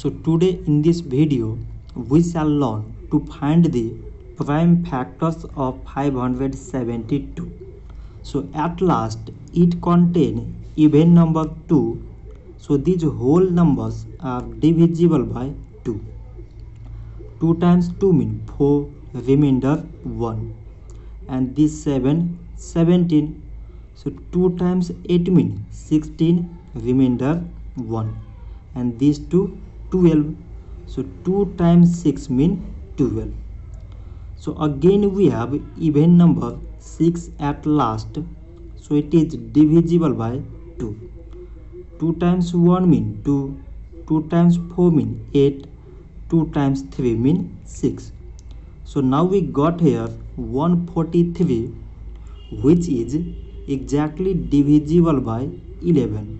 So today in this video we shall learn to find the prime factors of 572. So at last it contain even number 2 so these whole numbers are divisible by 2. 2 times 2 mean 4 remainder 1 and this 7 17 so 2 times 8 mean 16 remainder 1 and these two 12 so 2 times 6 mean 12 so again we have even number 6 at last. So it is divisible by 2 2 times 1 mean 2 2 times 4 mean 8 2 times 3 mean 6 so now we got here 143 which is exactly divisible by 11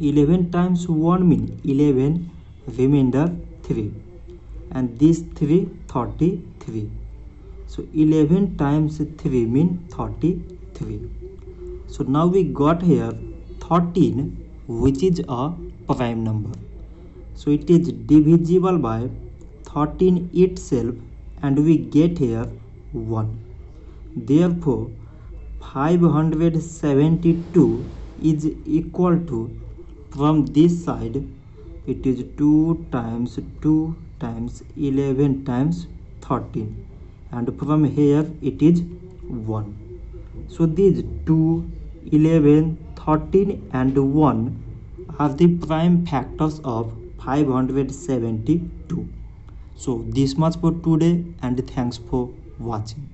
11 times 1 mean 11 remainder 3 and this 3 33 so 11 times 3 mean 33 so now we got here 13 which is a prime number. So it is divisible by 13 itself and we get here 1 therefore 572 is equal to from this side it is 2 times 2 times 11 times 13 and from here it is 1 so these 2 11 13 and 1 are the prime factors of 572 so this much for today and thanks for watching